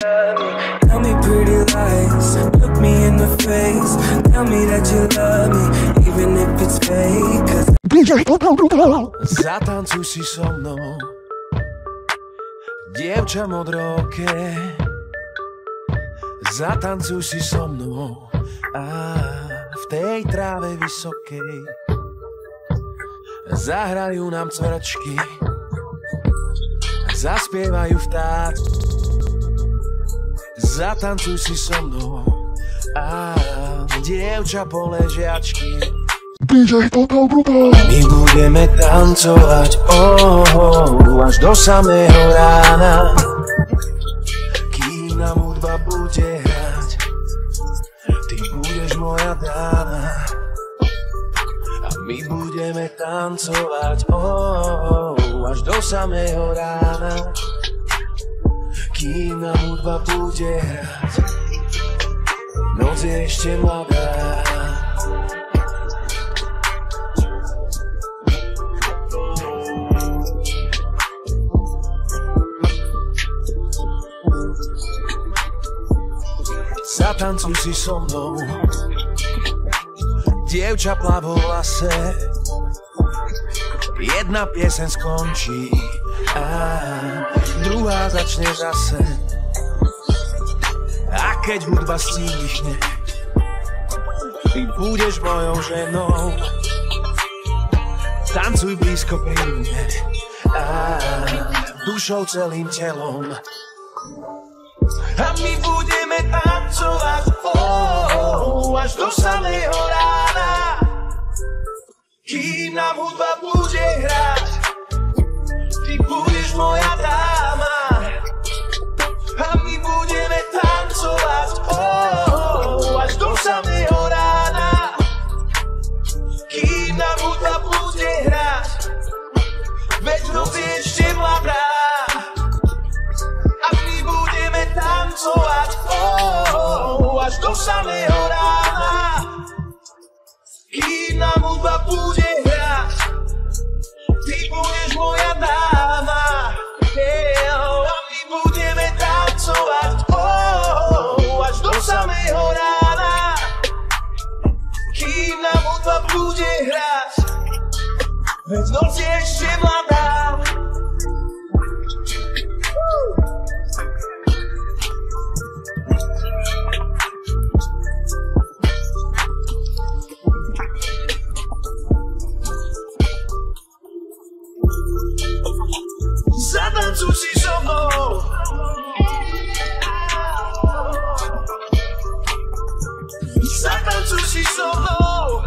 Tell me pretty lies, look me in the face. Tell me that you love me, even if it's fake. Zatancuj si so mnou Dievča modroké Zatancuj si so mnou a v tej tráve vysokej Zahrajú nám cvrčky Zaspievajú vtáci Zatancuj si so mnou. A dievča poležiačky. My budeme tancovať oh, oh, až do samého rána. Kým nám hudba bude hrať. Ty budeš moja dáma. A my budeme tancovať oh, oh, až do samého rána Kým nám hudba bude hrať. Noc je ešte mladá. Zatancuj si so mnou. Dievča plavo lase Jedna piesen skončí a druhá začne zase. A keď hudba stíchne Ty budeš mojou ženou. Tancuj blízko pri mne a dušou celým telom. A my budeme tancovať oh, oh, až do samého rána. Kým nám hudba bude hrať, ty budeš moja dáma. A my budeme tancovať oh, až do samého rána. Kým nám hudba bude hrať, veď noc je ešte mladá. A my budeme tancovať oh, až do samého rána. Nám hudba bude hrať, ty budeš moja dáma. Yeah, a my budeme tancovať oh, až do samého rána. Kým nám hudba bude hrať, veď noc je ešte mladá. Zatancuj si so mnou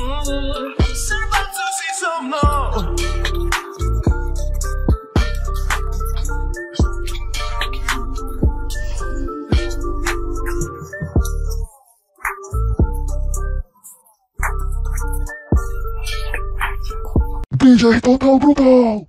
Mm, Zatancuj si so mnou DJ Total Brutal!